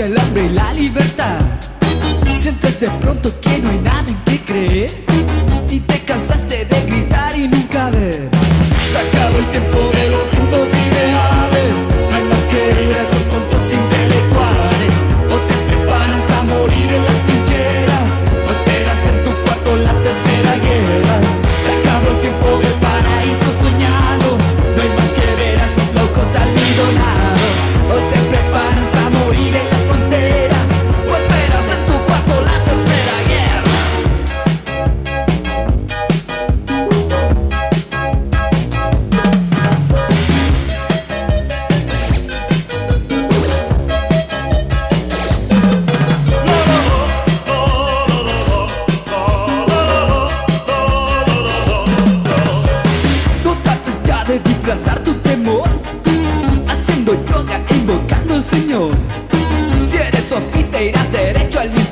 el hambre y la libertad. Sientes de pronto que no hay nada en que creer y te cansaste de gritar. Señor. Si eres sofista, irás derecho al infierno.